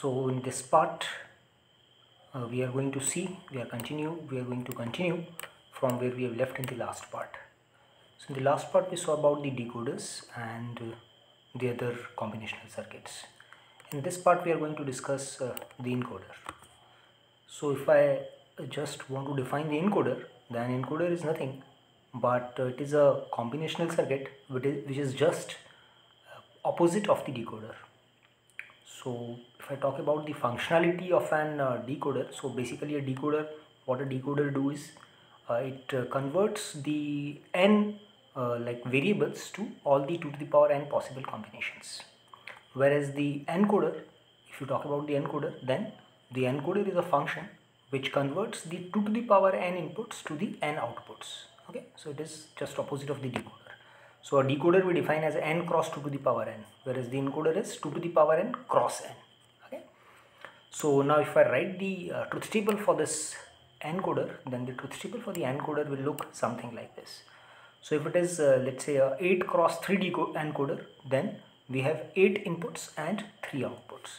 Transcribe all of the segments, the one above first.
so in this part uh, we are going to see we are continue we are going to continue from where we have left in the last part. So in the last part we saw about the decoders and uh, the other combinational circuits. In this part we are going to discuss uh, the encoder. So if i just want to define the encoder then encoder is nothing but uh, it is a combinational circuit which is, which is just uh, opposite of the decoder so if I talk about the functionality of an uh, decoder so basically a decoder what a decoder do is uh, it uh, converts the n uh, like variables to all the 2 to the power n possible combinations. Whereas the encoder if you talk about the encoder then the encoder is a function which converts the 2 to the power n inputs to the n outputs. Okay? So it is just opposite of the decoder so a decoder we define as n cross 2 to the power n whereas the encoder is 2 to the power n cross n okay? So now if I write the uh, truth table for this encoder then the truth table for the encoder will look something like this. So if it is uh, let's say a 8 cross 3 encoder then we have 8 inputs and 3 outputs.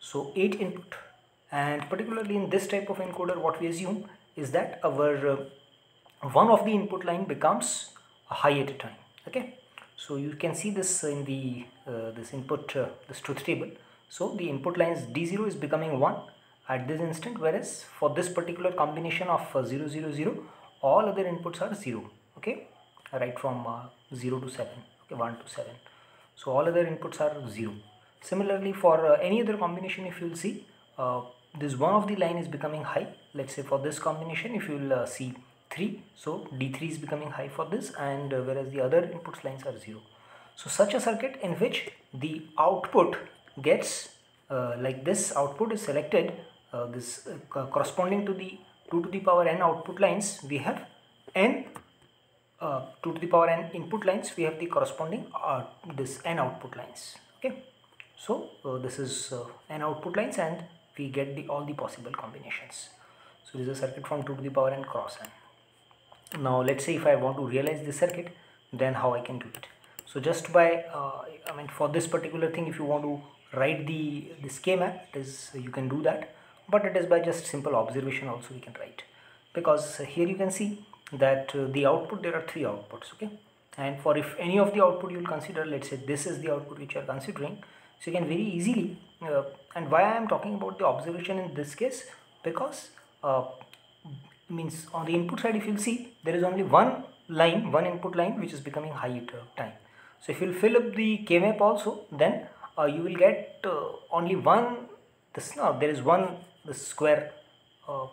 So 8 input and particularly in this type of encoder what we assume is that our uh, one of the input line becomes a high at a time okay? So you can see this in the uh, this input uh, this truth table. So the input lines d0 is becoming 1 at this instant whereas for this particular combination of uh, 0 0 0 all other inputs are 0 okay? Right from uh, 0 to 7 okay 1 to 7 so all other inputs are 0 similarly for uh, any other combination if you'll see uh, this one of the line is becoming high. Let's say for this combination if you'll uh, see 3 so d3 is becoming high for this and uh, whereas the other inputs lines are 0 so such a circuit in which the output gets uh, like this output is selected uh, this uh, corresponding to the 2 to the power n output lines we have n uh, 2 to the power n input lines we have the corresponding uh, this n output lines okay? So this is n output lines and we get the all the possible combinations. So this is a circuit from 2 to the power n cross n now let's say if I want to realize this circuit then how I can do it? So just by uh, I mean for this particular thing if you want to write the the schema it is you can do that. But it is by just simple observation also we can write. Because here you can see that uh, the output there are three outputs okay? And for if any of the output you will consider let's say this is the output which you are considering so you can very easily uh, and why I am talking about the observation in this case? Because uh, means on the input side if you'll see there is only one line one input line which is becoming high at time. So if you'll fill up the k-map also then uh, you will get uh, only one this now there is one the square uh,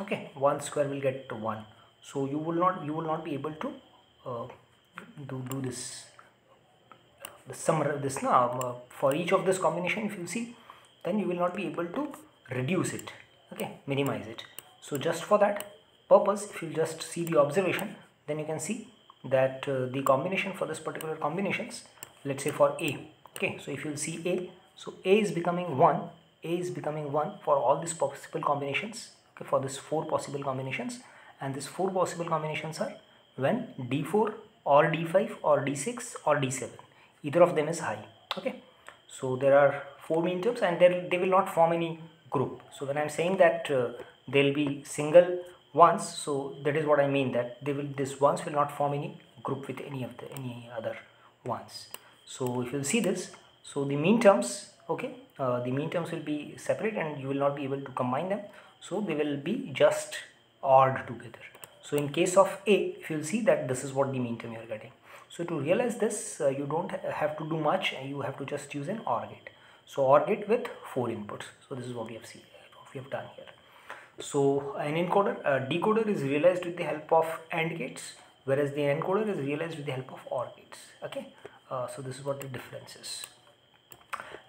okay one square will get one. So you will not you will not be able to uh, do, do this the sum this now uh, for each of this combination if you see then you will not be able to reduce it okay minimize it so just for that purpose if you just see the observation then you can see that uh, the combination for this particular combinations let's say for a okay? So if you see a so a is becoming 1 a is becoming 1 for all these possible combinations okay? For this four possible combinations. And these four possible combinations are when d4 or d5 or d6 or d7 either of them is high okay? So there are four minterms and they they will not form any group. So when i'm saying that uh, they'll be single ones. So that is what I mean that they will this ones will not form any group with any of the any other ones. So if you see this so the minterms okay uh, the minterms will be separate and you will not be able to combine them. So they will be just odd together. So in case of a if you'll see that this is what the minterm you are getting. So to realize this uh, you don't have to do much. You have to just use an OR gate. So OR gate with four inputs. So this is what we have seen what we have done here so an encoder, a decoder is realized with the help of AND gates whereas the encoder is realized with the help of OR gates. Okay, uh, so this is what the difference is.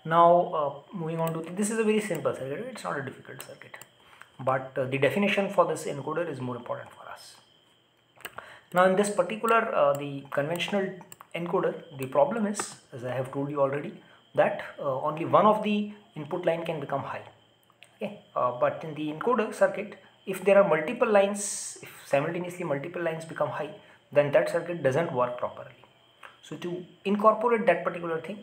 Now uh, moving on to this is a very simple circuit. It's not a difficult circuit, but uh, the definition for this encoder is more important for us. Now in this particular uh, the conventional encoder, the problem is as I have told you already that uh, only one of the input line can become high uh, but in the encoder circuit if there are multiple lines if simultaneously multiple lines become high then that circuit doesn't work properly. So to incorporate that particular thing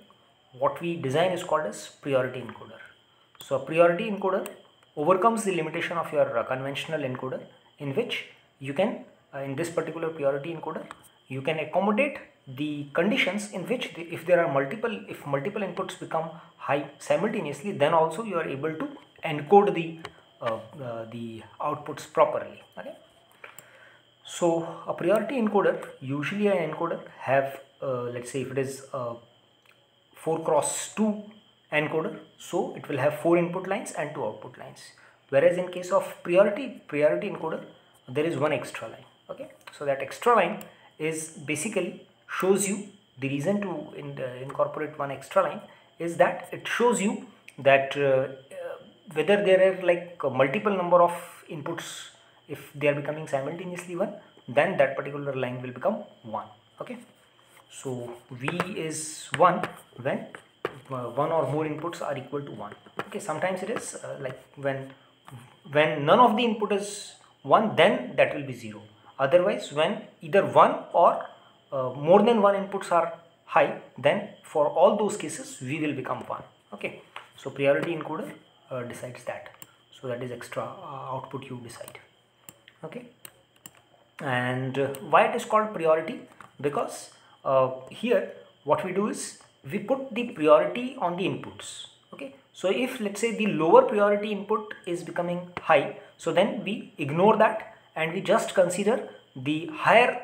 what we design is called as priority encoder. So a priority encoder overcomes the limitation of your uh, conventional encoder in which you can uh, in this particular priority encoder you can accommodate the conditions in which the, if there are multiple if multiple inputs become high simultaneously then also you are able to encode the uh, uh, the outputs properly okay? So a priority encoder usually an encoder have uh, let's say if it is a 4 cross 2 encoder so it will have four input lines and two output lines. Whereas in case of priority priority encoder there is one extra line okay? So that extra line is basically shows you the reason to in incorporate one extra line is that it shows you that uh, uh, whether there are like multiple number of inputs if they are becoming simultaneously one then that particular line will become 1 okay? So v is 1 when uh, one or more inputs are equal to 1 okay? Sometimes it is uh, like when when none of the input is 1 then that will be 0 otherwise when either 1 or uh, more than one inputs are high then for all those cases v will become 1 okay? So priority encoder uh, decides that. So that is extra uh, output you decide. Okay? And uh, why it is called priority? Because uh, here what we do is we put the priority on the inputs. Okay? So if let's say the lower priority input is becoming high so then we ignore that and we just consider the higher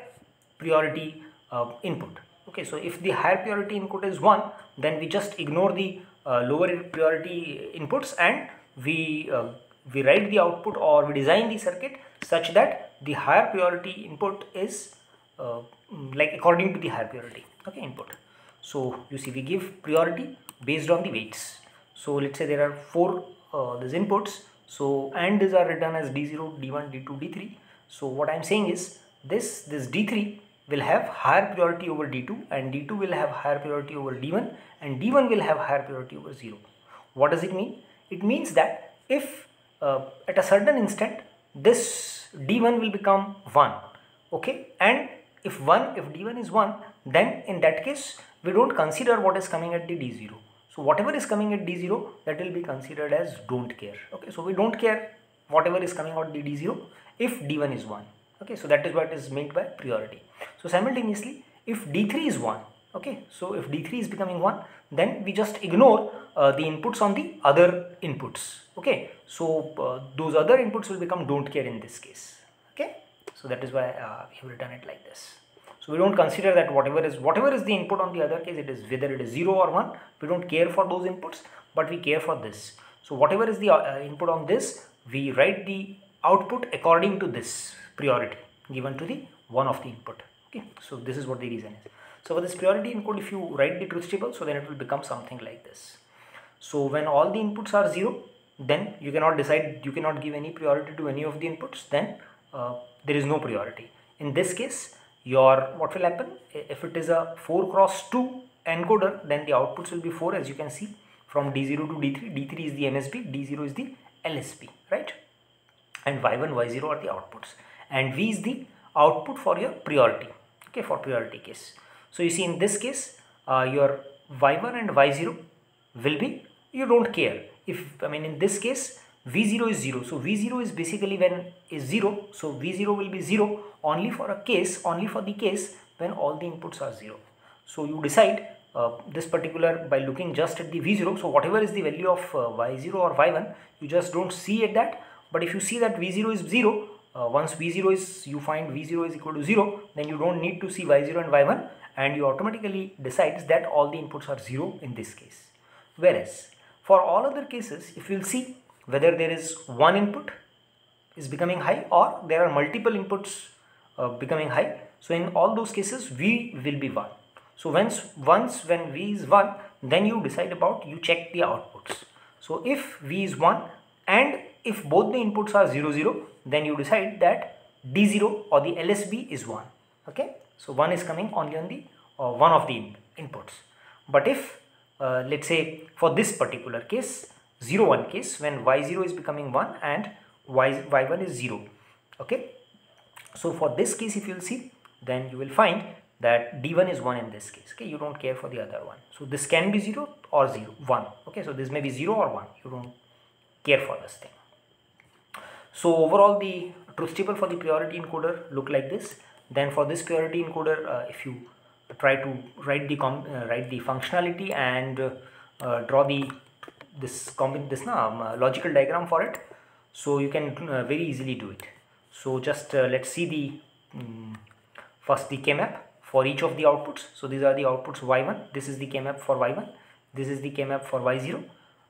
priority uh, input. Okay? So if the higher priority input is 1 then we just ignore the lower priority inputs and we uh, we write the output or we design the circuit such that the higher priority input is uh, like according to the higher priority okay input. So you see we give priority based on the weights. So let's say there are four uh, these inputs. So and these are written as d0 d1 d2 d3 so what i'm saying is this this d3 will have higher priority over D2 and D2 will have higher priority over D1 and D1 will have higher priority over 0. What does it mean? It means that if uh, at a certain instant this D1 will become 1 okay and if 1 if D1 is 1 then in that case we don't consider what is coming at the D0. So whatever is coming at D0 that will be considered as don't care okay so we don't care whatever is coming out the D0 if D1 is 1 okay so that is what is meant by priority. So simultaneously if d3 is 1 okay so if d3 is becoming 1 then we just ignore uh, the inputs on the other inputs okay? So uh, those other inputs will become don't care in this case okay? So that is why uh, we have written it like this. So we don't consider that whatever is whatever is the input on the other case it is whether it is 0 or 1 we don't care for those inputs but we care for this. So whatever is the uh, input on this we write the output according to this priority given to the one of the input okay? So this is what the reason is. So for this priority encode if you write the truth table so then it will become something like this. So when all the inputs are zero then you cannot decide you cannot give any priority to any of the inputs then uh, there is no priority. In this case your what will happen? If it is a 4 cross 2 encoder then the outputs will be 4 as you can see from d0 to d3 d3 is the msb d0 is the lsb right? And y1 y0 are the outputs and V is the output for your priority okay for priority case. So you see in this case uh, your y1 and y0 will be you don't care. If I mean in this case v0 is 0 so v0 is basically when is 0 so v0 will be 0 only for a case only for the case when all the inputs are 0 so you decide uh, this particular by looking just at the v0 so whatever is the value of uh, y0 or y1 you just don't see at that. But if you see that v0 is 0 uh, once v0 is you find v0 is equal to 0 then you don't need to see y0 and y1 and you automatically decides that all the inputs are 0 in this case. Whereas for all other cases if you'll see whether there is one input is becoming high or there are multiple inputs uh, becoming high so in all those cases v will be 1 so once once when v is 1 then you decide about you check the outputs. So if v is 1 and if both the inputs are 0 0 then you decide that D0 or the LSB is 1 okay? So 1 is coming only on the uh, one of the in inputs. But if uh, let's say for this particular case 0 1 case when y0 is becoming 1 and y, y1 is 0 okay? So for this case if you will see then you will find that d1 is 1 in this case okay? You don't care for the other one. So this can be 0 or 0 1 okay? So this may be 0 or 1 you don't care for this thing so overall the truth table for the priority encoder look like this. Then for this priority encoder uh, if you try to write the uh, write the functionality and uh, uh draw the this this um, uh, logical diagram for it so you can uh, very easily do it. So just let's see the um, first the kmap for each of the outputs. So these are the outputs y1 this is the kmap for y1 this is the kmap for y0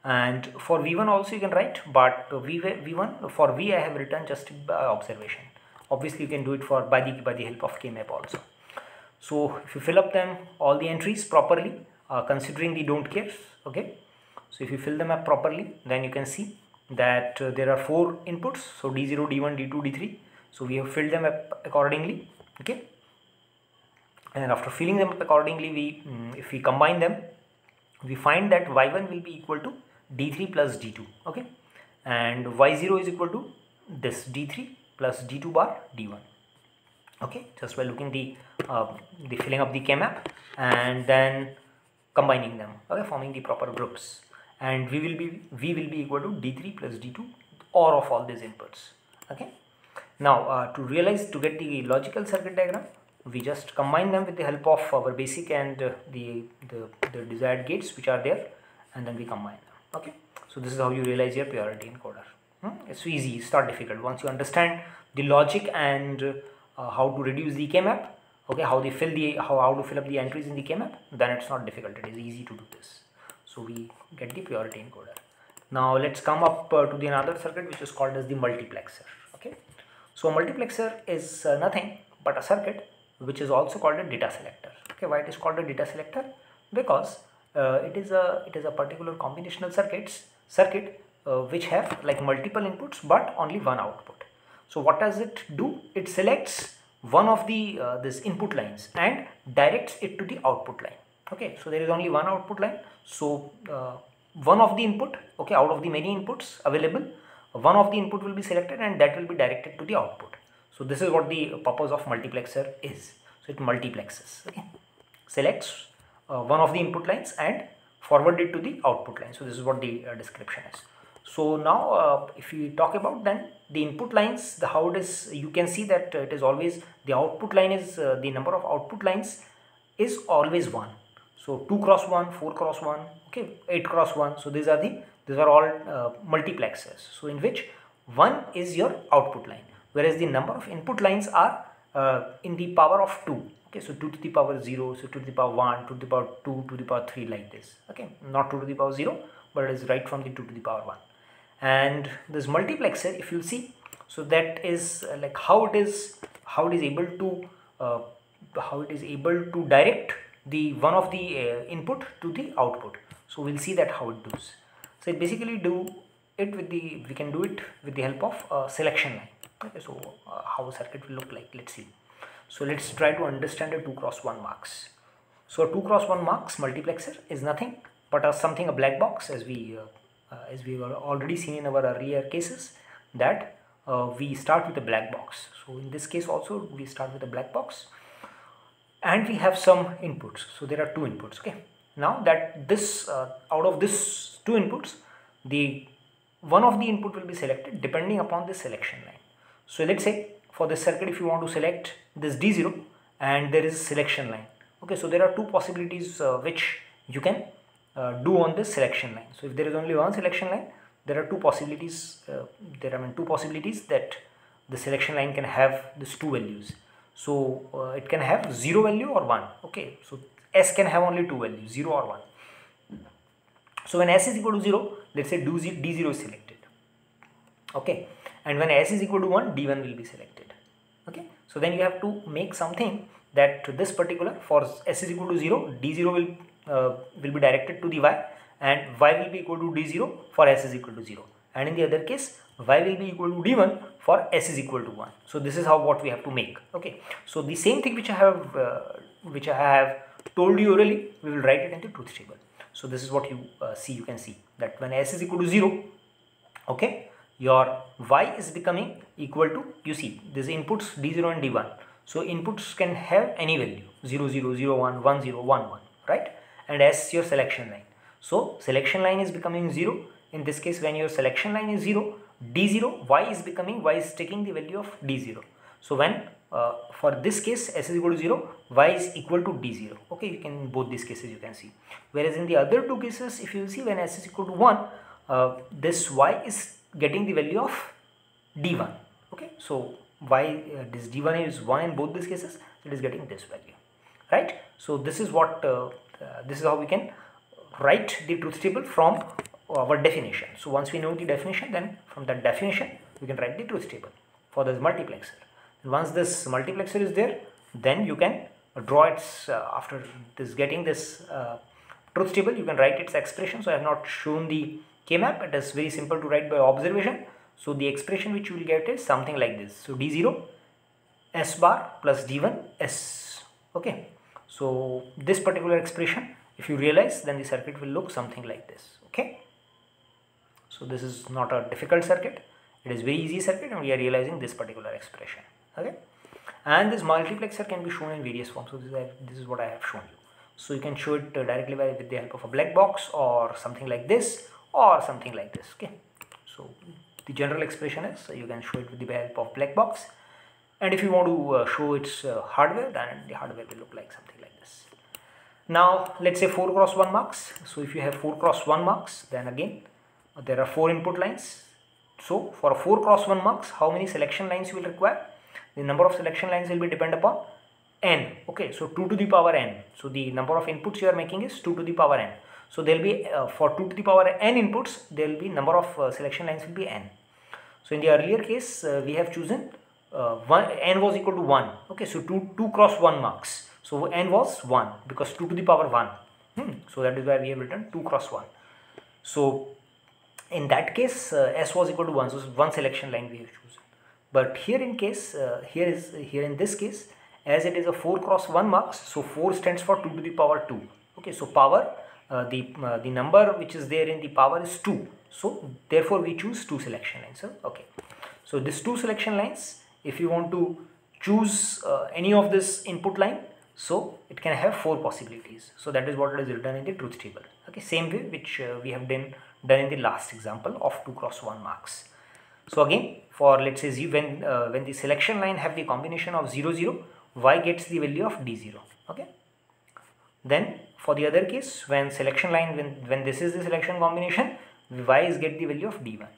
and for v1 also you can write but v, v1 for v i have written just observation. Obviously you can do it for by the by the help of kmap also. So if you fill up them all the entries properly uh, considering the don't cares okay? So if you fill them up properly then you can see that uh, there are four inputs. So d0 d1 d2 d3 so we have filled them up accordingly okay? And after filling them up accordingly we um, if we combine them we find that y1 will be equal to d3 plus d2 okay? And y0 is equal to this d3 plus d2 bar d1 okay? Just by looking the uh, the filling of the k-map and then combining them okay? Forming the proper groups. And we will be v will be equal to d3 plus d2 or of all these inputs okay? Now uh, to realize to get the logical circuit diagram we just combine them with the help of our basic and uh, the, the, the desired gates which are there and then we combine okay. So this is how you realize your priority encoder hmm? it's easy. It's not difficult. Once you understand the logic and uh, how to reduce the k-map okay how they fill the how, how to fill up the entries in the k-map then it's not difficult. It is easy to do this. So we get the priority encoder now let's come up uh, to the another circuit which is called as the multiplexer. Okay. So a multiplexer is uh, nothing but a circuit which is also called a data selector. Okay. Why it is called a data selector? Because it is a it is a particular combinational circuits circuit uh, which have like multiple inputs but only one output so what does it do it selects one of the uh, this input lines and directs it to the output line okay so there is only one output line so uh, one of the input okay out of the many inputs available one of the input will be selected and that will be directed to the output so this is what the purpose of multiplexer is. So it multiplexes. Okay. Selects uh, one of the input lines and forward it to the output line. So this is what the uh, description is. So now uh, if we talk about then the input lines, the how it is, you can see that it is always the output line is uh, the number of output lines is always 1. So 2 cross 1, 4 cross 1, okay, 8 cross 1. So these are the these are all uh, multiplexers. So in which 1 is your output line whereas the number of input lines are uh, in the power of 2 okay so 2 to the power 0 so 2 to the power 1 2 to the power 2 to the power 3 like this. Okay not 2 to the power 0 but it is right from the 2 to the power 1 and this multiplexer if you see so that is uh, like how it is how it is able to uh, how it is able to direct the one of the uh, input to the output. So we'll see that how it does. So it basically do it with the we can do it with the help of a selection line. Okay so uh, how a circuit will look like let's see so let's try to understand a 2 cross 1 mux so a 2 cross 1 mux multiplexer is nothing but a, something a black box as we uh, uh, as we were already seen in our earlier cases that uh, we start with a black box. So in this case also we start with a black box. And we have some inputs. So there are two inputs okay? Now that this uh, out of this two inputs the one of the input will be selected depending upon the selection line. So let's say for this circuit if you want to select this D0 and there is a selection line. Okay, so there are two possibilities uh, which you can uh, do on this selection line. So if there is only one selection line, there are two possibilities. Uh, there are I mean, two possibilities that the selection line can have these two values. So uh, it can have zero value or one. Okay, so S can have only two values, zero or one. So when S is equal to zero, let's say D0 is selected. Okay, and when s is equal to 1 d1 will be selected. Okay? So then you have to make something that this particular for s is equal to 0 d0 will uh, will be directed to the y and y will be equal to d0 for s is equal to 0 and in the other case y will be equal to d1 for s is equal to 1 so this is how what we have to make. Okay? So the same thing which i have uh, which i have told you orally we will write it into truth table. So this is what you uh, see you can see that when s is equal to 0 okay your y is becoming equal to you see these inputs d0 and d1 so inputs can have any value 0 0 0 1 1 0 1 1 right? And s your selection line. So selection line is becoming 0 in this case when your selection line is 0 d0 y is becoming y is taking the value of d0 so when uh, for this case s is equal to 0 y is equal to d0 okay you can both these cases you can see. Whereas in the other two cases if you see when s is equal to 1 uh, this y is getting the value of d1 okay? So y uh, this d1 is 1 in both these cases it is getting this value right? So this is what uh, uh, this is how we can write the truth table from our definition. So once we know the definition then from that definition we can write the truth table for this multiplexer. And once this multiplexer is there then you can draw its uh, after this getting this uh, truth table you can write its expression. So i have not shown the k-map it is very simple to write by observation. So the expression which you will get is something like this. So d0 s bar plus d1 s. Okay. So this particular expression if you realize then the circuit will look something like this. Okay. So this is not a difficult circuit. It is very easy circuit and we are realizing this particular expression. Okay. And this multiplexer can be shown in various forms. So this is, this is what i have shown you. So you can show it directly by with the help of a black box or something like this or something like this okay? So the general expression is you can show it with the help of black box. And if you want to uh, show its uh, hardware then the hardware will look like something like this. Now let's say 4 cross 1 mux. So if you have 4 cross 1 mux then again there are 4 input lines. So for 4 cross 1 mux how many selection lines you will require? The number of selection lines will be depend upon n okay? So 2 to the power n. So the number of inputs you are making is 2 to the power n so there will be uh, for 2 to the power n inputs there will be number of uh, selection lines will be n. So in the earlier case uh, we have chosen uh, one n was equal to 1 okay so 2 2 cross 1 mux. So n was 1 because 2 to the power 1 hmm. so that is why we have written 2 cross 1 so in that case uh, s was equal to 1 so one selection line we have chosen. But here in case uh, here is here in this case as it is a 4 cross 1 mux so 4 stands for 2 to the power 2 okay so power uh, the uh, the number which is there in the power is 2 so therefore we choose two selection lines so, okay. So this two selection lines if you want to choose uh, any of this input line so it can have four possibilities. So that is what is written in the truth table. Okay. Same way which uh, we have done done in the last example of 2 cross 1 mux. So again for let's say z when uh, when the selection line have the combination of 0 0 y gets the value of d0 okay. Then for the other case when selection line when when this is the selection combination y is get the value of d1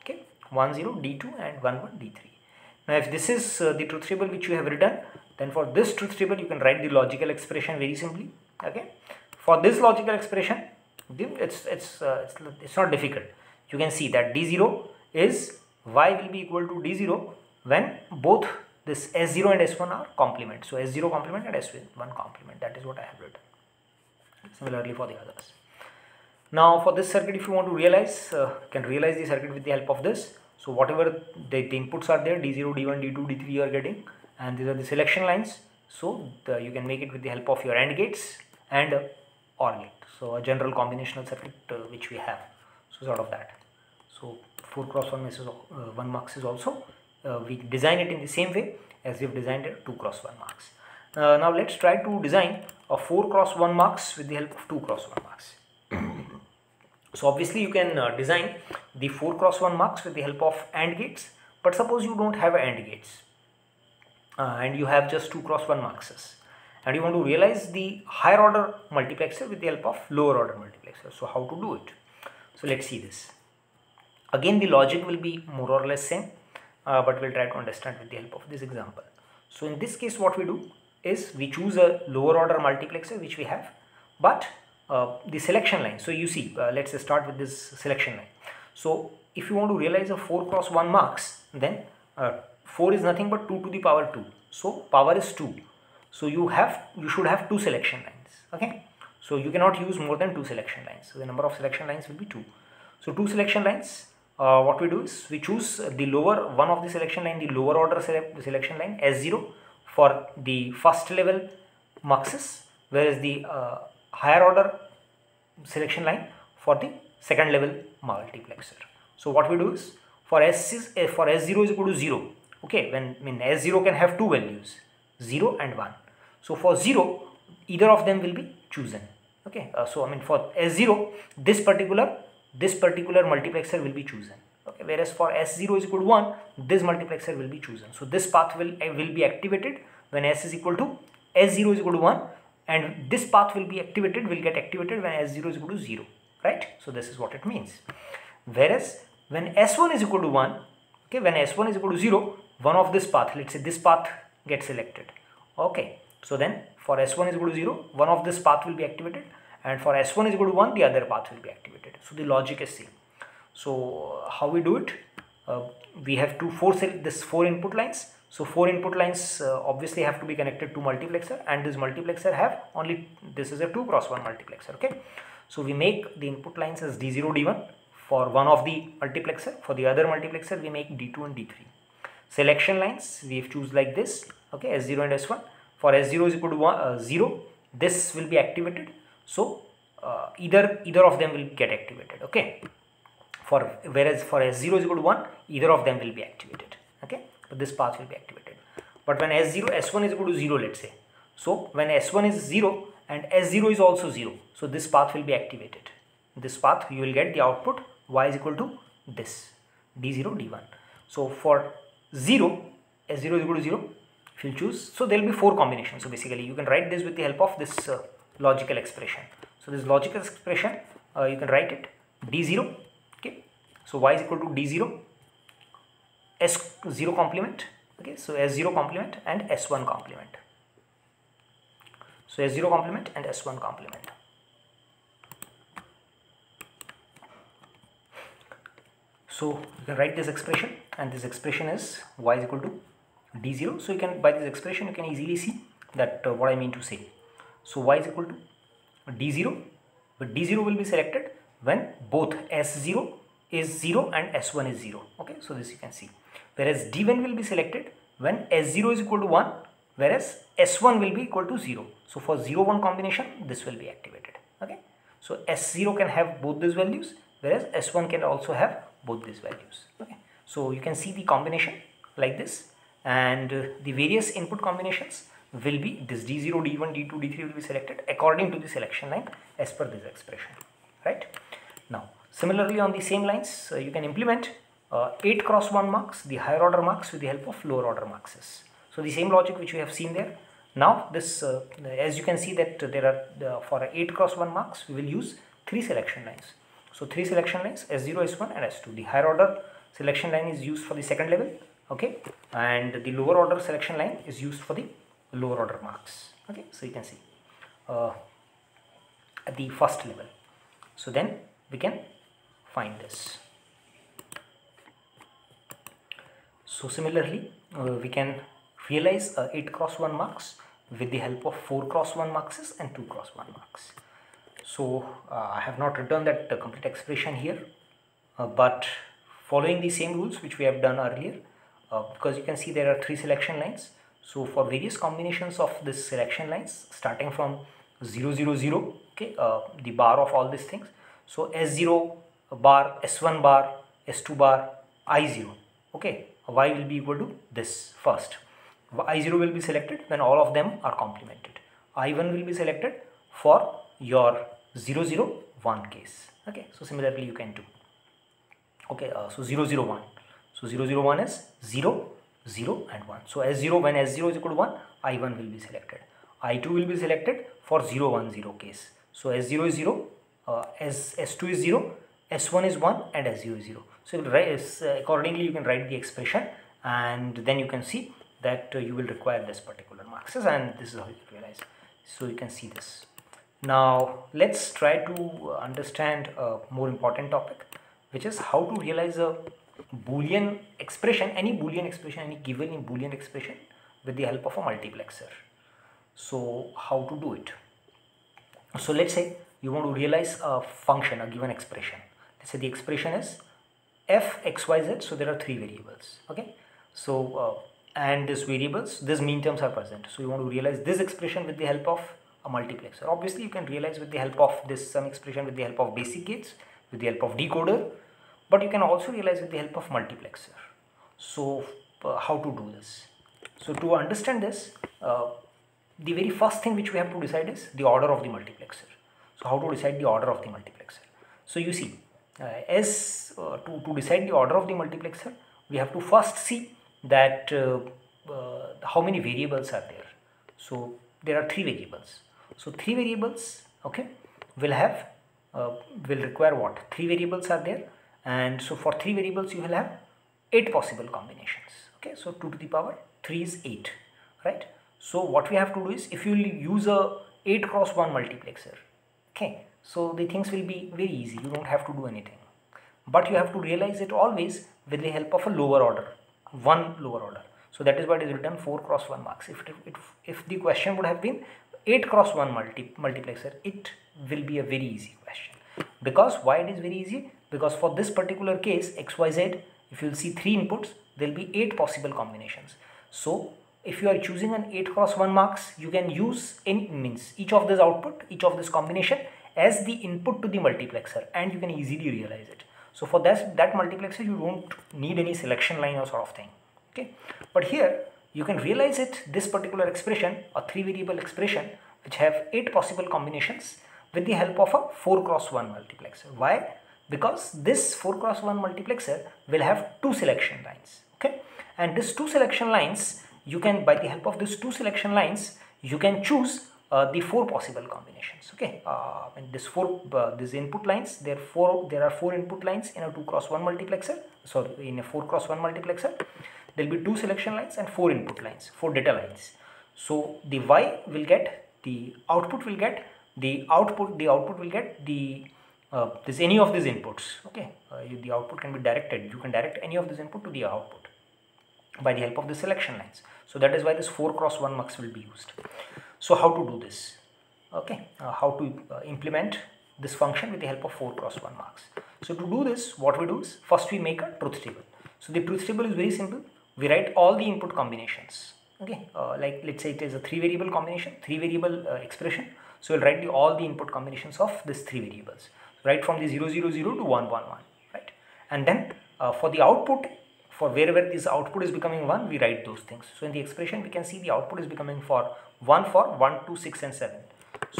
okay 1 0 d2 and 1 1 d3 now if this is uh, the truth table which you have written then for this truth table you can write the logical expression very simply okay for this logical expression it's it's uh, it's, it's not difficult you can see that d0 is y will be equal to d0 when both this S0 and S1 are complement. So S0 complement and S1 complement. That is what I have written. Similarly for the others. Now for this circuit if you want to realize, uh, can realize the circuit with the help of this. So whatever the, the inputs are there, D0, D1, D2, D3 you are getting and these are the selection lines. So the, you can make it with the help of your AND gates and uh, OR gate. So a general combinational circuit uh, which we have. So sort of that. So 4 cross 1 is, uh, 1 mux is also uh, we design it in the same way as we've designed it 2 cross 1 mux. Uh, now let's try to design a 4 cross 1 mux with the help of 2 cross 1 mux. so obviously you can uh, design the 4 cross 1 mux with the help of AND gates but suppose you don't have AND gates uh, and you have just 2 cross 1 mux and you want to realize the higher order multiplexer with the help of lower order multiplexer. So how to do it? So let's see this. Again the logic will be more or less same uh, but we'll try to understand with the help of this example. So in this case what we do is we choose a lower order multiplexer which we have but uh, the selection line. So you see uh, let's start with this selection line. So if you want to realize a 4 cross 1 mux then uh, 4 is nothing but 2 to the power 2. So power is 2. So you have you should have two selection lines okay. So you cannot use more than two selection lines. So the number of selection lines will be 2. So two selection lines uh, what we do is we choose the lower one of the selection line the lower order sele selection line S0 for the first level muxes whereas the uh, higher order selection line for the second level multiplexer. So what we do is for S is uh, for S0 is equal to 0 okay when I mean S0 can have two values 0 and 1. So for 0 either of them will be chosen okay uh, so I mean for S0 this particular this particular multiplexer will be chosen whereas for s0 is equal to 1 this multiplexer will be chosen. So this path will uh, will be activated when s is equal to s0 is equal to 1 and this path will be activated will get activated when s0 is equal to 0 right? So this is what it means. Whereas when s1 is equal to 1 okay when s1 is equal to 0 one of this path let's say this path gets selected okay. So then for s1 is equal to 0 one of this path will be activated and for s1 is equal to 1 the other path will be activated. So the logic is same so how we do it? Uh, we have to force this four input lines. So four input lines uh, obviously have to be connected to multiplexer and this multiplexer have only this is a 2 cross 1 multiplexer okay? So we make the input lines as d0 d1 for one of the multiplexer. For the other multiplexer we make d2 and d3 selection lines we have choose like this okay? S0 and s1 for s0 is equal to one, uh, 0 this will be activated. So uh, either either of them will get activated okay for whereas for s0 is equal to 1 either of them will be activated okay? But this path will be activated. But when s0 s1 is equal to 0 let's say. So when s1 is 0 and s0 is also 0 so this path will be activated. This path you will get the output y is equal to this d0 d1 so for 0 s0 is equal to 0 if you choose so there will be four combinations. So basically you can write this with the help of this uh, logical expression. So this logical expression uh, you can write it d0 okay so y is equal to d0 s0 complement okay? So s0 complement and s1 complement. So s0 complement and s1 complement. So you can write this expression and this expression is y is equal to d0 so you can by this expression you can easily see that uh, what I mean to say. So y is equal to d0 but d0 will be selected when both s0 is 0 and s1 is 0 okay so this you can see. Whereas d1 will be selected when s0 is equal to 1 whereas s1 will be equal to 0 so for 0 1 combination this will be activated. Okay so s0 can have both these values whereas s1 can also have both these values. Okay so you can see the combination like this and uh, the various input combinations will be this d0 d1 d2 d3 will be selected according to the selection line as per this expression. Right? Now similarly on the same lines uh, you can implement uh, 8 cross 1 mux the higher order mux with the help of lower order mux so the same logic which we have seen there. Now this uh, as you can see that there are for 8 cross 1 mux we will use three selection lines. So three selection lines s0 s1 and s2 the higher order selection line is used for the second level okay? And the lower order selection line is used for the lower order mux okay? So you can see uh, at the first level. So then we can find this. So similarly uh, we can realize uh, 8 cross 1 mux with the help of 4 cross 1 mux and 2 cross 1 mux. So uh, I have not written that complete expression here uh, but following the same rules which we have done earlier uh, because you can see there are three selection lines. So for various combinations of this selection lines starting from 0 0 0 okay uh, the bar of all these things. So s0 bar s1 bar s2 bar i0 okay? Y will be equal to this first. I0 will be selected when all of them are complemented. I1 will be selected for your 0 0 1 case okay? So similarly you can do okay? Uh, so 0 0 1 so 0 0 1 is 0 0 and 1 so s0 when s0 is equal to 1 i1 will be selected. I2 will be selected for 0 1 0 case. So s0 is 0 uh, s s2 is 0 s1 is 1 and s0 is 0 so uh, accordingly you can write the expression and then you can see that uh, you will require this particular mux and this is how you realize. So you can see this. Now let's try to understand a more important topic which is how to realize a boolean expression any boolean expression any given boolean expression with the help of a multiplexer. So how to do it? So let's say you want to realize a function a given expression say the expression is f x y z. So there are three variables. Okay? So uh, and these variables these minterms are present. So you want to realize this expression with the help of a multiplexer. Obviously you can realize with the help of this some expression with the help of basic gates with the help of decoder. But you can also realize with the help of multiplexer. So uh, how to do this? So to understand this uh, the very first thing which we have to decide is the order of the multiplexer. So how to decide the order of the multiplexer? So you see uh, as uh, to, to decide the order of the multiplexer we have to first see that uh, how many variables are there. So there are three variables. So three variables okay will have will require what? Three variables are there and so for three variables you will have eight possible combinations okay? So 2 to the power 3 is 8 right? So what we have to do is if you use a 8 cross 1 multiplexer okay so the things will be very easy. You don't have to do anything. But you have to realize it always with the help of a lower order one lower order. So that is what is written 4 cross 1 mux. If, if, if the question would have been 8 cross 1 multi multiplexer it will be a very easy question. Because why it is very easy? Because for this particular case xyz if you will see three inputs there will be eight possible combinations. So if you are choosing an 8 cross 1 mux you can use any means each of this output each of this combination as the input to the multiplexer and you can easily realize it. So for that that multiplexer you don't need any selection line or sort of thing okay? But here you can realize it this particular expression a three variable expression which have eight possible combinations with the help of a 4 cross 1 multiplexer. Why? Because this 4 cross 1 multiplexer will have two selection lines okay? And this two selection lines you can by the help of these two selection lines you can choose uh, the four possible combinations okay? Uh, and this four uh, these input lines there four there are four input lines in a 2 cross 1 multiplexer sorry in a 4 cross 1 multiplexer. There will be two selection lines and four input lines four data lines. So the y will get the output will get the output the output will get the uh, this any of these inputs okay? Uh, the output can be directed you can direct any of this input to the output by the help of the selection lines. So that is why this 4 cross 1 mux will be used so how to do this? Okay. Uh, how to uh, implement this function with the help of 4 cross 1 mux. So to do this what we do is first we make a truth table. So the truth table is very simple. We write all the input combinations. Okay. Uh, like let's say it is a three variable combination three variable uh, expression. So we'll write the, all the input combinations of these three variables. Right from the 0 0 0 to 1 1 1 right? And then uh, for the output for wherever this output is becoming 1 we write those things. So in the expression we can see the output is becoming for 1 for 1 2 6 and 7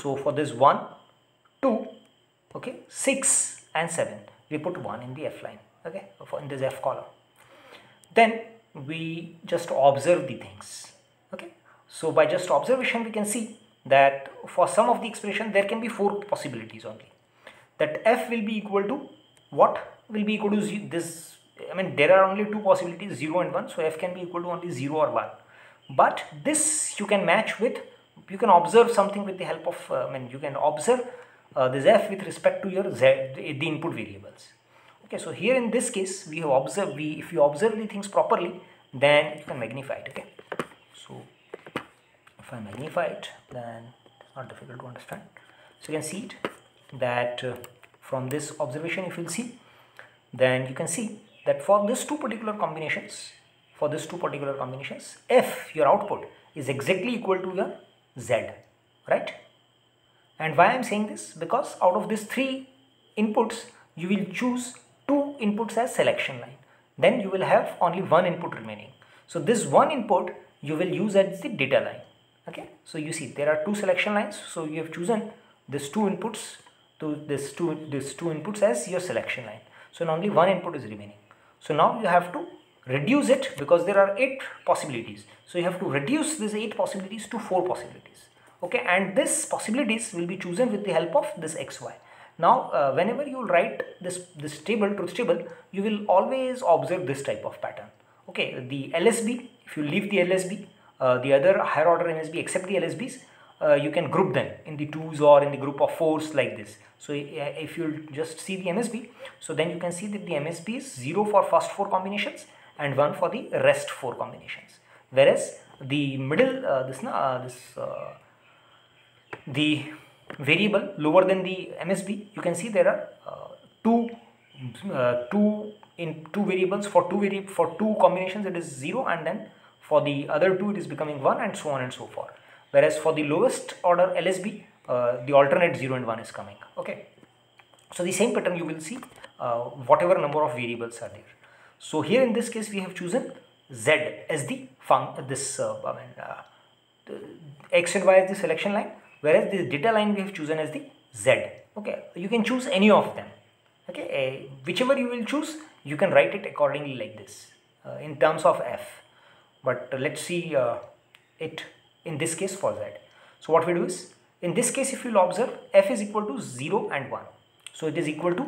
so for this 1 2 okay 6 and 7 we put 1 in the f line okay for in this f column. Then we just observe the things okay. So by just observation we can see that for some of the expression there can be four possibilities only. That f will be equal to what? Will be equal to this I mean there are only two possibilities 0 and 1 so f can be equal to only 0 or 1 but this you can match with you can observe something with the help of uh, I mean you can observe uh, this f with respect to your z the input variables. Okay so here in this case we have observed we if you observe the things properly then you can magnify it okay? So if I magnify it then it's not difficult to understand. So you can see it that uh, from this observation if you'll see then you can see that for these two particular combinations for these two particular combinations f your output is exactly equal to your z right? And why i'm saying this? Because out of these three inputs you will choose two inputs as selection line. Then you will have only one input remaining. So this one input you will use as the data line okay? So you see there are two selection lines so you have chosen these two inputs to this two this two inputs as your selection line. So only one input is remaining so now you have to reduce it because there are eight possibilities. So you have to reduce these eight possibilities to four possibilities. Okay, and this possibilities will be chosen with the help of this xy. Now, uh, whenever you write this this table, truth table, you will always observe this type of pattern. Okay, the LSB, if you leave the LSB, uh, the other higher order MSB except the LSBs, uh, you can group them in the twos or in the group of fours like this. So if you just see the MSB, so then you can see that the MSB is 0 for first 4 combinations and 1 for the rest 4 combinations. Whereas the middle, uh, this, uh, this uh, the variable lower than the MSB, you can see there are uh, two, uh, two in two variables for two vari for two combinations it is 0 and then for the other two it is becoming 1 and so on and so forth whereas for the lowest order LSB uh, the alternate 0 and 1 is coming. Okay. So the same pattern you will see uh, whatever number of variables are there. So here in this case we have chosen z as the fun this uh, I mean, uh, x and y as the selection line whereas the data line we have chosen as the z. Okay. You can choose any of them. Okay. Whichever you will choose you can write it accordingly like this uh, in terms of f. But let's see uh, it in this case for z so what we do is in this case if you will observe f is equal to 0 and 1 so it is equal to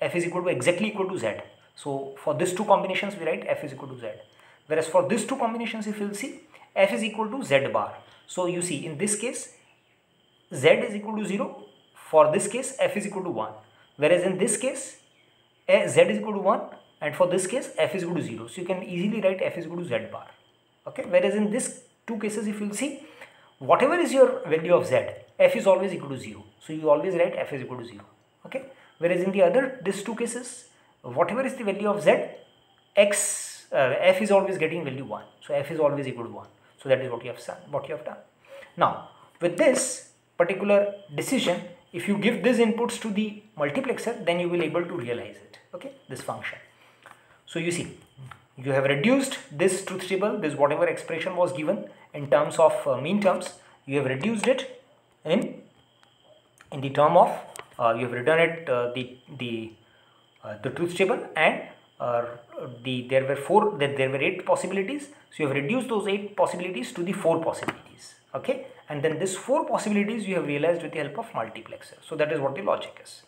f is equal to exactly equal to z so for these two combinations we write f is equal to z whereas for these two combinations if you will see f is equal to z bar so you see in this case z is equal to 0 for this case f is equal to 1 whereas in this case z is equal to 1 and for this case f is equal to 0 so you can easily write f is equal to z bar okay whereas in this two cases if you see whatever is your value of z f is always equal to 0 so you always write f is equal to 0 okay? Whereas in the other these two cases whatever is the value of z x uh, f is always getting value 1 so f is always equal to 1 so that is what you have done what you have done. Now with this particular decision if you give these inputs to the multiplexer then you will able to realize it. Okay? This function. So you see you have reduced this truth table this whatever expression was given in terms of uh, minterms you have reduced it in in the term of uh, you have written it uh, the the uh, the truth table and uh, the there were four that there were eight possibilities. So you have reduced those eight possibilities to the four possibilities. Okay? And then this four possibilities you have realized with the help of multiplexer. So that is what the logic is.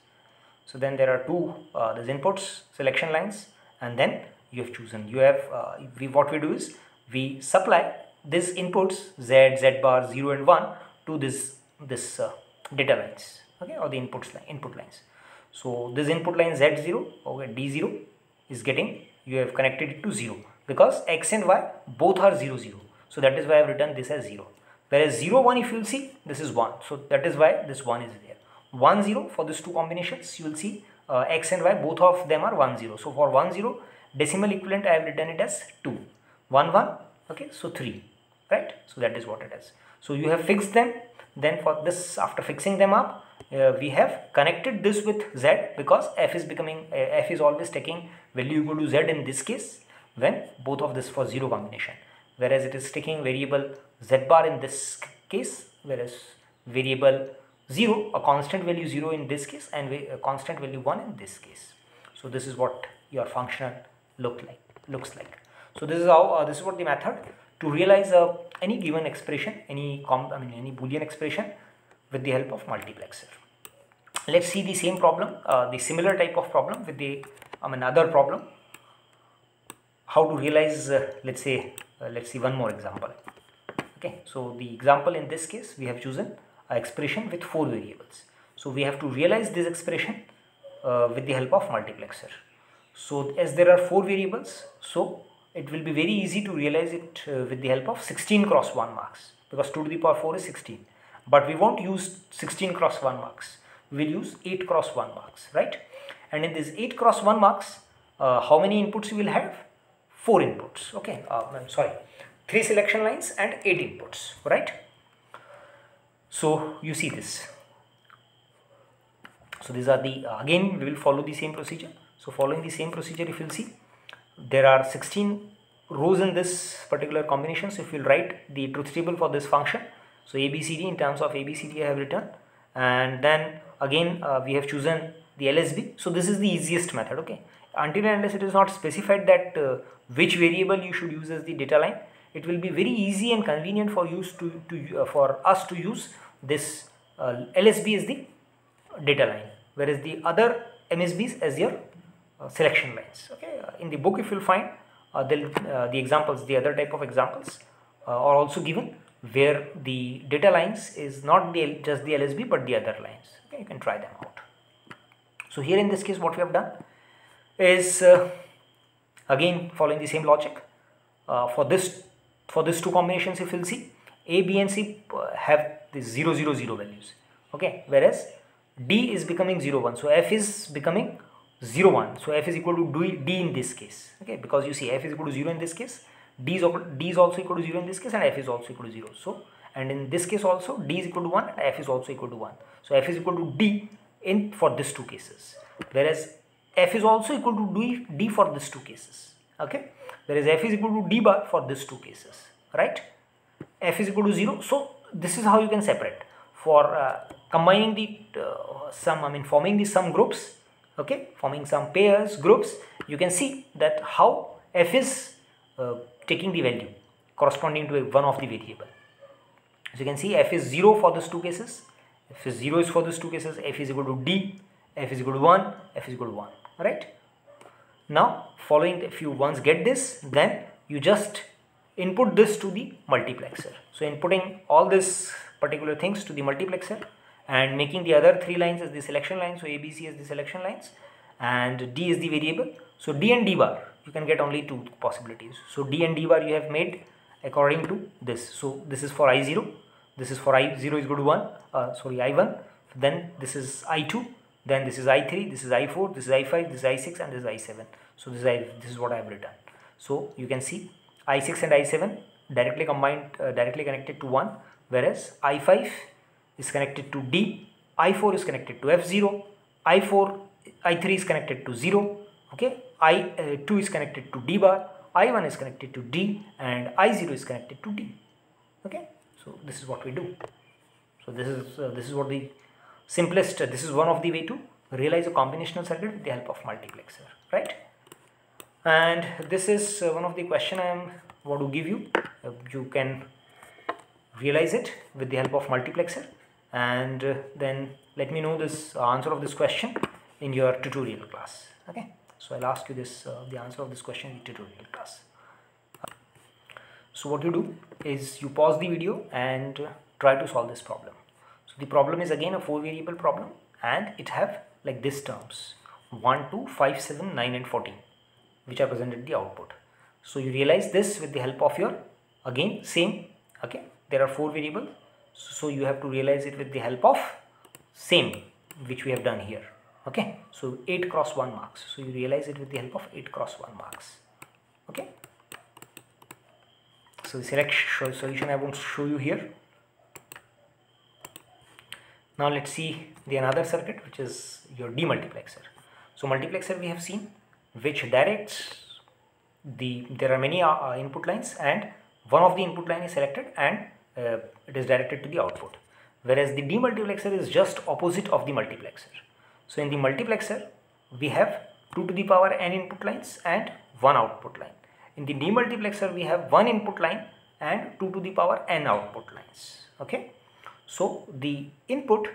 So then there are two uh, these inputs selection lines and then you have chosen. You have uh, we, what we do is we supply these inputs z z bar 0 and 1 to this this uh, data lines okay or the inputs line input lines. So this input line z0 okay d0 is getting you have connected it to 0 because x and y both are 0 0 so that is why i have written this as 0 whereas 0 1 if you will see this is 1 so that is why this 1 is there. 1 0 for these two combinations you will see uh, x and y both of them are 1 0 so for 1 0 decimal equivalent i have written it as 2 1 1 okay so 3 right? So that is what it is. So you have fixed them. Then for this after fixing them up uh, we have connected this with z because f is becoming uh, f is always taking value equal to z in this case when both of this for 0 combination. Whereas it is taking variable z bar in this case whereas variable 0 a constant value 0 in this case and a constant value 1 in this case. So this is what your functional look like looks like. So this is how uh, this is what the method to realize uh, any given expression any com I mean any boolean expression with the help of multiplexer let's see the same problem uh, the similar type of problem with the I mean other problem how to realize uh, let's say uh, let's see one more example okay so the example in this case we have chosen expression with four variables. So we have to realize this expression uh, with the help of multiplexer. So as there are four variables, so it will be very easy to realize it uh, with the help of 16 cross 1 mux because 2 to the power 4 is 16. But we won't use 16 cross 1 mux, we will use 8 cross 1 mux, right? And in this 8 cross 1 mux, uh, how many inputs you will have? 4 inputs, okay, uh, I'm sorry, 3 selection lines and 8 inputs, right? so you see this so these are the uh, again we will follow the same procedure so following the same procedure if you'll see there are 16 rows in this particular combination so if you'll write the truth table for this function so abcd in terms of abcd i have written and then again uh, we have chosen the lsb so this is the easiest method okay? Until and unless it is not specified that uh, which variable you should use as the data line it will be very easy and convenient for use to, to uh, for us to use this uh, LSB is the data line whereas the other MSBs as your selection lines okay? Uh, in the book if you will find uh, uh, the examples the other type of examples are also given where the data lines is not the just the LSB but the other lines okay? You can try them out. So here in this case what we have done is again following the same logic for this for these two combinations if you'll see a b and c uh, have the 0 0 0 values okay? Whereas d is becoming 0 1 so f is becoming 0 1 so f is equal to d in this case okay because you see f is equal to 0 in this case d is, d is also equal to 0 in this case and f is also equal to 0 so and in this case also d is equal to 1 and f is also equal to 1 so f is equal to d in for these two cases whereas f is also equal to d, d for these two cases okay whereas f is equal to d bar for these two cases right f is equal to 0 so this is how you can separate for uh, combining the uh, sum I mean forming the sum groups okay forming some pairs groups you can see that how f is uh, taking the value corresponding to one of the variable. So you can see f is 0 for these two cases f is 0 is for these two cases f is equal to d f is equal to 1 f is equal to 1 right now following if you once get this then you just input this to the multiplexer. So inputting all these particular things to the multiplexer and making the other three lines as the selection lines. So abc is the selection lines and d is the variable. So d and d bar you can get only two possibilities. So d and d bar you have made according to this. So this is for i0 this is for i0 is good to 1 uh, sorry i1 then this is i2 then this is i3 this is i4 this is i5 this is i6 and this is i7 so this is I, this is what i have written. So you can see i6 and i7 directly combined uh, directly connected to 1 whereas i5 is connected to d i4 is connected to f0 i4 i3 is connected to 0 okay? I2 uh, is connected to d bar i1 is connected to d and i0 is connected to d okay? So this is what we do. So this is uh, this is what the simplest uh, this is one of the way to realize a combinational circuit with the help of multiplexer right? And this is uh, one of the question i am want to give you. Uh, you can realize it with the help of multiplexer and uh, then let me know this answer of this question in your tutorial class okay? So i'll ask you this uh, the answer of this question in tutorial class. So what you do is you pause the video and uh, try to solve this problem. So the problem is again a four variable problem and it have like this terms 1 2 5 7 9 and 14 which are presented the output. So you realize this with the help of your again same okay? There are four variables so you have to realize it with the help of same which we have done here. Okay? So 8 cross 1 mux. So you realize it with the help of 8 cross 1 mux. Okay? So the select solution I won't show you here. Now let's see the another circuit which is your demultiplexer. So multiplexer we have seen which directs the there are many uh, input lines and one of the input line is selected and uh, it is directed to the output. Whereas the demultiplexer is just opposite of the multiplexer. So in the multiplexer we have 2 to the power n input lines and one output line. In the demultiplexer we have one input line and 2 to the power n output lines. Okay? So the input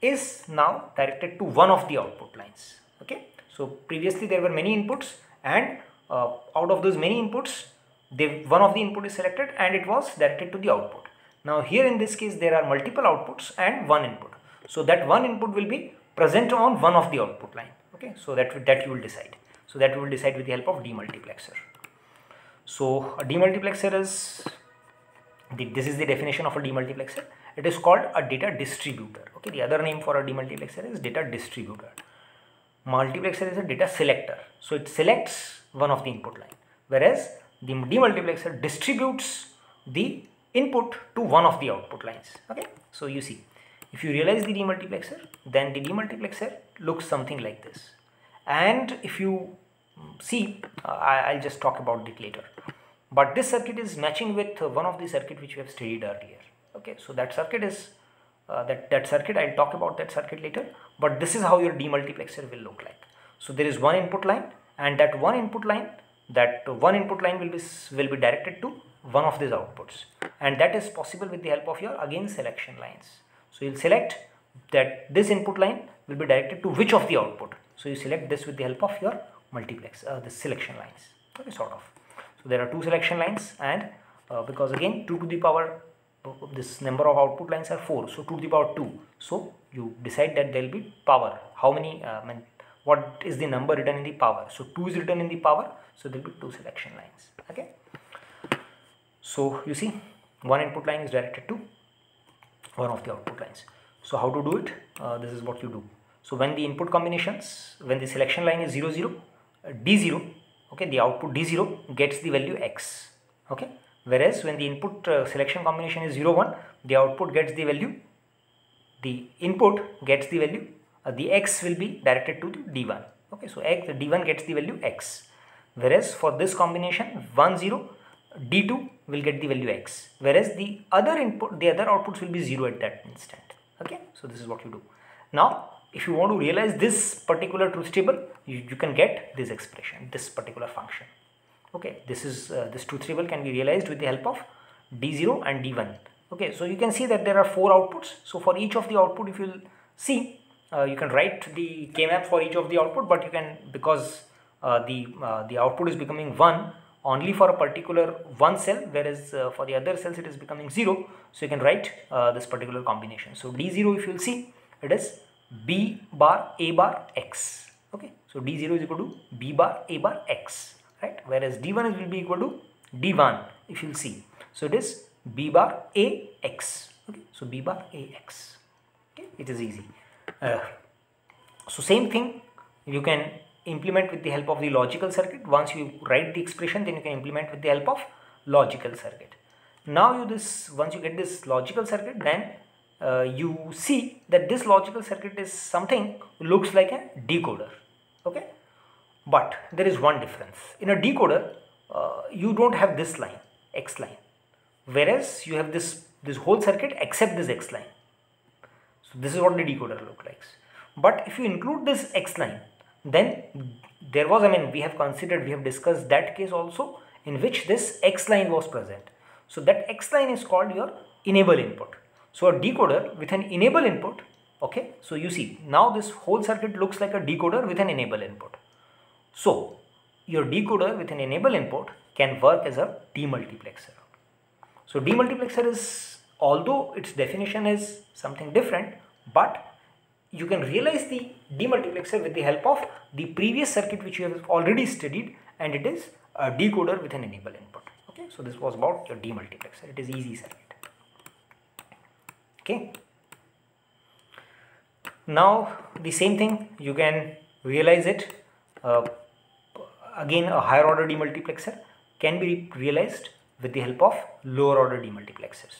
is now directed to one of the output lines. Okay? So previously there were many inputs and uh, out of those many inputs they one of the input is selected and it was directed to the output now here in this case there are multiple outputs and one input. So that one input will be present on one of the output line. Okay, so that that you will decide. So that you will decide with the help of demultiplexer. So a demultiplexer is the, this is the definition of a demultiplexer. It is called a data distributor. Okay, the other name for a demultiplexer is data distributor. Multiplexer is a data selector. So it selects one of the input line, whereas the demultiplexer distributes the input to one of the output lines okay? So you see if you realize the demultiplexer then the demultiplexer looks something like this. And if you see uh, I'll just talk about it later. But this circuit is matching with one of the circuit which we have studied earlier okay? So that circuit is uh, that that circuit I'll talk about that circuit later. But this is how your demultiplexer will look like. So there is one input line and that one input line that one input line will be will be directed to one of these outputs. And that is possible with the help of your again selection lines. So you will select that this input line will be directed to which of the output. So you select this with the help of your multiplex, uh, the selection lines, okay, sort of. So there are two selection lines and uh, because again 2 to the power this number of output lines are 4 so 2 to the power 2 so you decide that there will be power. How many uh, I mean, what is the number written in the power? So 2 is written in the power so there will be two selection lines. Okay so you see one input line is directed to one of the output lines. So how to do it? Uh, this is what you do. So when the input combinations when the selection line is 0 0 uh, d0 okay the output d0 gets the value x okay? Whereas when the input uh, selection combination is 0 1 the output gets the value the input gets the value uh, the x will be directed to the d1 okay? So x the d1 gets the value x. Whereas for this combination 1 0 d2 will get the value x whereas the other input the other outputs will be 0 at that instant. Okay? So this is what you do. Now if you want to realize this particular truth table you, you can get this expression this particular function. Okay? This is uh, this truth table can be realized with the help of d0 and d1 okay? So you can see that there are four outputs. So for each of the output if you see uh, you can write the k-map for each of the output but you can because uh, the uh, the output is becoming 1 only for a particular one cell whereas uh, for the other cells it is becoming 0 so you can write uh, this particular combination. So d0 if you will see it is b bar a bar x. Okay? So d0 is equal to b bar a bar x right? Whereas d1 will be equal to d1 if you will see. So it is b bar a x. Okay? So b bar a x. Okay? It is easy. Uh, so same thing you can implement with the help of the logical circuit. Once you write the expression then you can implement with the help of logical circuit. Now you this once you get this logical circuit then uh, you see that this logical circuit is something looks like a decoder okay? But there is one difference. In a decoder uh, you don't have this line x line. Whereas you have this this whole circuit except this x line. So this is what the decoder looks like but if you include this x line then there was I mean we have considered we have discussed that case also in which this X line was present. So that X line is called your enable input. So a decoder with an enable input okay so you see now this whole circuit looks like a decoder with an enable input. So your decoder with an enable input can work as a demultiplexer. So demultiplexer is although its definition is something different but you can realize the demultiplexer with the help of the previous circuit which you have already studied and it is a decoder with an enable input. Okay so this was about your demultiplexer it is easy circuit. Okay. Now the same thing you can realize it uh, again a higher order demultiplexer can be realized with the help of lower order demultiplexers.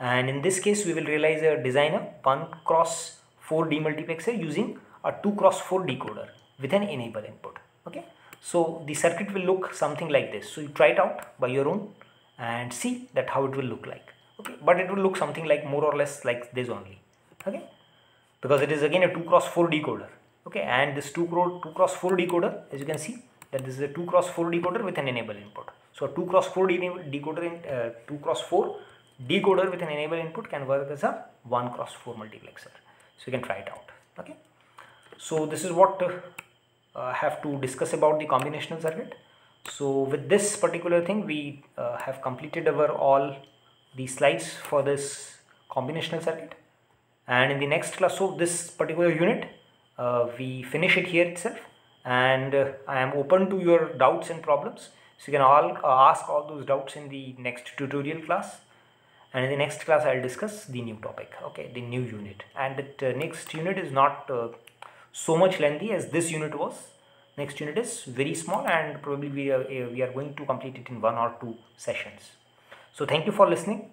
And in this case we will realize a designer 1 cross 4 demultiplexer using a 2 cross 4 decoder with an enable input okay? So the circuit will look something like this. So you try it out by your own and see that how it will look like okay? But it will look something like more or less like this only okay? Because it is again a 2 cross 4 decoder okay? And this 2 cross 2 cross 4 decoder as you can see that this is a 2 cross 4 decoder with an enable input. So a 2 cross 4 decoder in uh, 2 cross 4 decoder with an enable input can work as a 1 cross 4 multiplexer. So you can try it out okay? So this is what uh, I have to discuss about the combinational circuit so with this particular thing we uh, have completed our all the slides for this combinational circuit and in the next class so this particular unit uh, we finish it here itself. And uh, I am open to your doubts and problems. So you can all uh, ask all those doubts in the next tutorial class. And in the next class I'll discuss the new topic okay the new unit. And the uh, next unit is not uh, so much lengthy as this unit was. Next unit is very small and probably we are, uh, we are going to complete it in one or two sessions. So thank you for listening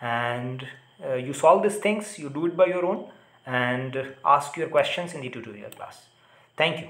and uh, you solve these things you do it by your own and ask your questions in the tutorial class. Thank you